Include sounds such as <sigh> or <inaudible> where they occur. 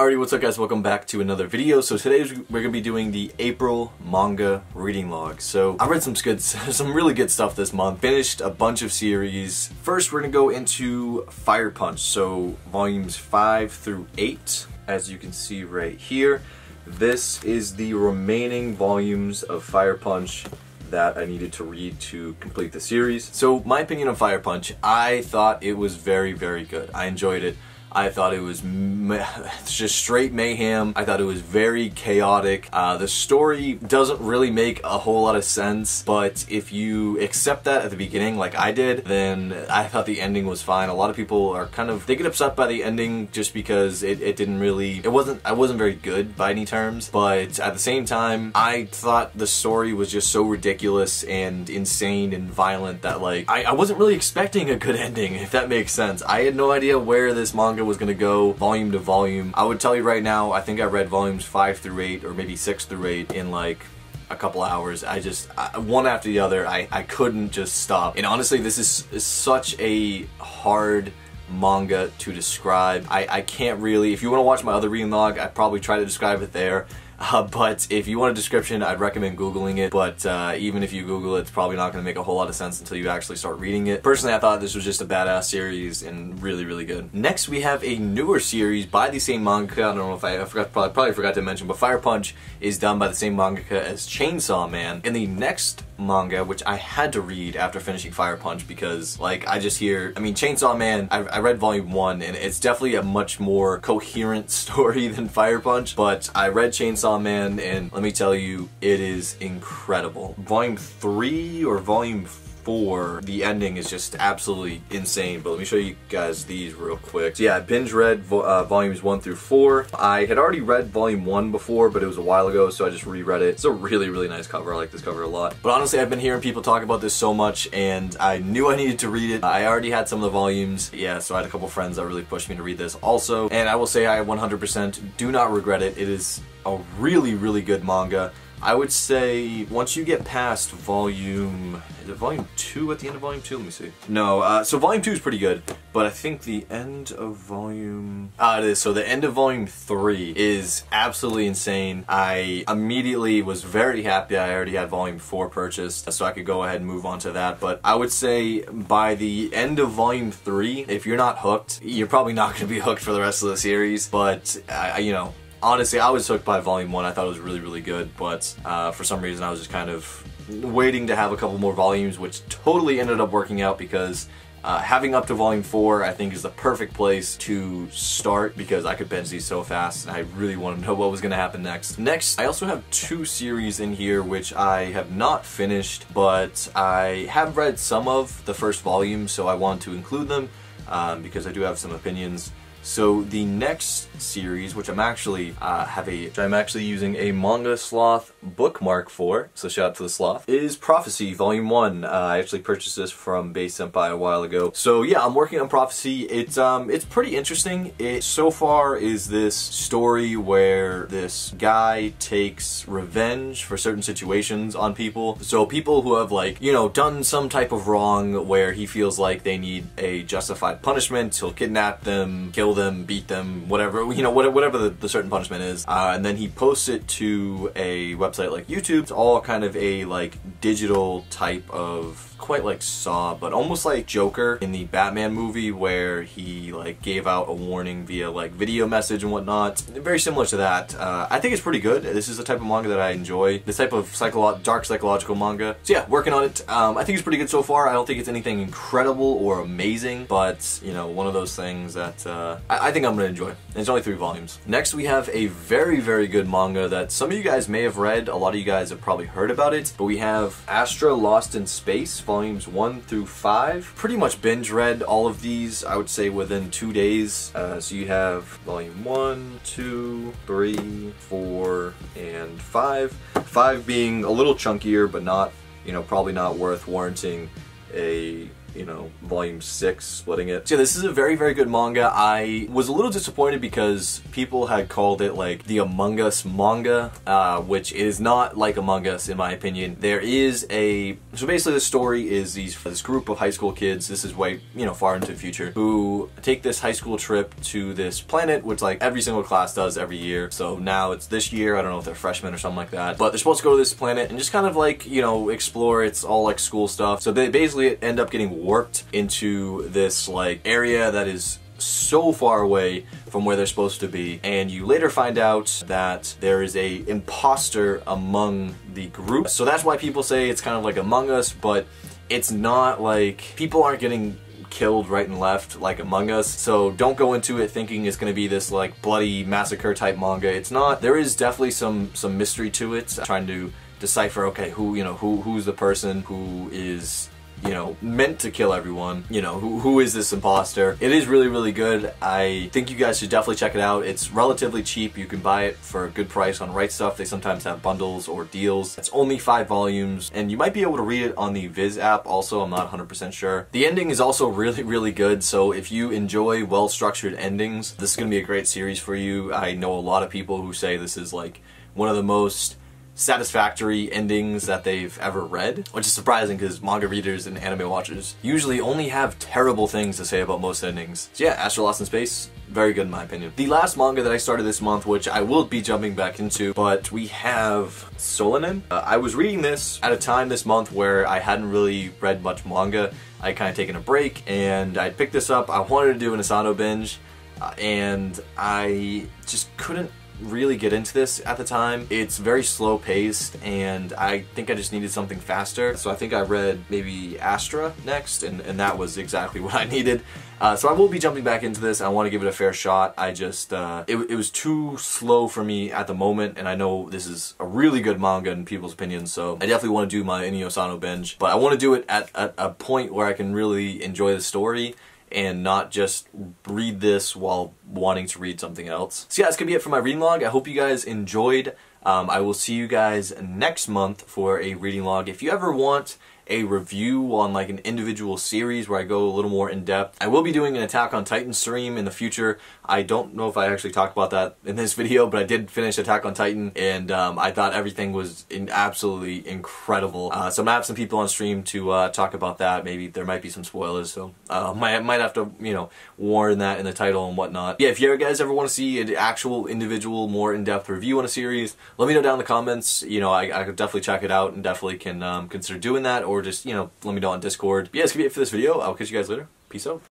Alrighty, what's up guys? Welcome back to another video. So today we're gonna be doing the April manga reading log. So I read some good, <laughs> some really good stuff this month. Finished a bunch of series. First, we're gonna go into Fire Punch. So volumes five through eight, as you can see right here. This is the remaining volumes of Fire Punch that I needed to read to complete the series. So my opinion on Fire Punch, I thought it was very, very good. I enjoyed it. I thought it was <laughs> just straight mayhem. I thought it was very chaotic. Uh, the story doesn't really make a whole lot of sense, but if you accept that at the beginning like I did, then I thought the ending was fine. A lot of people are kind of, they get upset by the ending just because it, it didn't really, it wasn't, I wasn't very good by any terms, but at the same time, I thought the story was just so ridiculous and insane and violent that like, I, I wasn't really expecting a good <laughs> ending, if that makes sense. I had no idea where this manga manga was going to go volume to volume. I would tell you right now, I think I read volumes 5 through 8 or maybe 6 through 8 in like a couple hours. I just, I, one after the other, I, I couldn't just stop. And honestly, this is, is such a hard manga to describe. I, I can't really, if you want to watch my other reading log, I probably try to describe it there. <laughs> Uh, but if you want a description, I'd recommend Googling it. But uh, even if you Google it, it's probably not going to make a whole lot of sense until you actually start reading it. Personally, I thought this was just a badass series and really, really good. Next, we have a newer series by the same mangaka. I don't know if I, I forgot, probably, probably forgot to mention, but Fire Punch is done by the same mangaka as Chainsaw Man. In the next manga, which I had to read after finishing Fire Punch because, like, I just hear, I mean, Chainsaw Man, I, I read volume one, and it's definitely a much more coherent <laughs> story than Fire Punch, but I read Chainsaw Man, and let me tell you, it is incredible. Volume 3 or Volume 4, the ending is just absolutely insane. But let me show you guys these real quick. So yeah, I binge read vo uh, volumes 1 through 4. I had already read volume 1 before, but it was a while ago, so I just reread it. It's a really, really nice cover. I like this cover a lot. But honestly, I've been hearing people talk about this so much, and I knew I needed to read it. I already had some of the volumes. Yeah, so I had a couple friends that really pushed me to read this also. And I will say I 100% do not regret it. It is a really, really good manga. I would say once you get past volume, is it volume 2 at the end of volume 2? Let me see. No, uh, so volume 2 is pretty good, but I think the end of volume, ah it is, so the end of volume 3 is absolutely insane. I immediately was very happy I already had volume 4 purchased, so I could go ahead and move on to that, but I would say by the end of volume 3, if you're not hooked, you're probably not going to be <laughs> hooked for the rest of the series, but, uh, you know, honestly, I was hooked by Volume 1. I thought it was really, really good, but uh, for some reason I was just kind of waiting to have a couple more volumes, which totally ended up working out because uh, having up to volume 4 I think is the perfect place to start because I could binge these so fast and I really wanted to know what was going to happen next. Next, I also have two series in here which I have not finished but I have read some of the first volume so I want to include them um, because I do have some opinions. So the next series, which I'm actually uh, have a, I'm actually using a Manga Sloth bookmark for, so shout out to the Sloth, is Prophecy Volume 1. Uh, I actually purchased this from Base Senpai a while ago. So yeah, I'm working on Prophecy. It's, um, it's pretty interesting. It so far is this story where this guy takes revenge for certain situations on people. So people who have like, you know, done some type of wrong where he feels like they need a justified punishment, he'll kidnap them, kill them, beat them, whatever, you know, whatever the, the certain punishment is. Uh, and then he posts it to a website like YouTube. It's all kind of a like digital type of quite like Saw, but almost like Joker in the Batman movie where he like gave out a warning via like video message and whatnot. Very similar to that. Uh, I think it's pretty good. This is the type of manga that I enjoy. This type of psycholo dark psychological manga. So yeah, working on it. Um, I think it's pretty good so far. I don't think it's anything incredible or amazing, but you know, one of those things that uh, I, I, think I'm gonna enjoy. And it's only three volumes. Next we have a very, very good manga that some of you guys may have read. A lot of you guys have probably heard about it, but we have Astra Lost in Space volumes 1 through 5. Pretty much binge read all of these, I would say, within two days. Uh, so you have volume 1, 2, 3, 4, and 5. 5 being a little chunkier, but not, you know, probably not worth warranting a you know, volume six, splitting it. So yeah, this is a very, very good manga. I was a little disappointed because people had called it like the Among Us manga, uh, which is not like Among Us in my opinion. There is a, so basically the story is these, this group of high school kids, this is way, you know, far into the future, who take this high school trip to this planet, which like every single class does every year. So now it's this year, I don't know if they're freshmen or something like that, but they're supposed to go to this planet and just kind of like, you know, explore, it's all like school stuff. So they basically end up getting warped into this like area that is so far away from where they're supposed to be and you later find out that there is a imposter among the group so that's why people say it's kind of like among us but it's not like people aren't getting killed right and left like Among Us. So don't go into it thinking it's going to be this like bloody massacre type manga. It's not. There is definitely some some mystery to it. trying to decipher okay who you know who who's the person who is you know, meant to kill everyone. You know, who, who is this imposter? It is really, really good. I think you guys should definitely check it out. It's relatively cheap. You can buy it for a good price on Right Stuf. They sometimes have bundles or deals. It's only five volumes, and you might be able to read it on the Viz app also. I'm not 100% sure. The ending is also <laughs> really, really good, so if you enjoy well-structured endings, this is going to be a great series for you. I know a lot of people who say this is like one of the most satisfactory endings that they've ever read, which is surprising because manga readers and anime watchers usually only have terrible things to say about most endings. So yeah, Astra Lost in Space, very good in my opinion. The last manga that I started this month, which I will be jumping back into, but we have Solanin. Uh, I was reading this at a time this month where I hadn't really read much manga. I kind of taken a break and I picked this up. I wanted to do an Asano binge uh, and I just couldn't really get into this at the time. It's very slow paced and I think I just needed something faster. So I think I read maybe Astra next and, and that was exactly <laughs> what I needed. Uh, so I will be jumping back into this. I want to give it a fair shot. I just, uh, it, it was too slow for me at the moment and I know this is a really good manga in people's opinions so I definitely want to do my Inio Asano binge. But I want to do it at, at a point where I can really enjoy the story and not just read this while wanting to read something else. So yeah, that's gonna be it for my reading log. I hope you guys enjoyed. Um, I will see you guys next month for a reading log. If you ever want a review on like an individual series where I go a little more in depth. I will be doing an Attack on Titan stream in the future. I don't know if I actually talked about that in this <laughs> video, but I did finish Attack on Titan and um, I thought everything was in absolutely incredible. Uh, so I'm gonna have some people on stream to uh, talk about that. Maybe there might be some spoilers, so uh, might might have to you know warn that in the title and whatnot. Yeah, if you guys ever want to see an actual individual, more in-depth review on a series, let me know down in the comments. You know, I, I could definitely check it out and definitely can um, consider doing that or or just, you know, let me know on Discord. But yeah, that's gonna be it for this video. I'll catch you guys later. Peace out.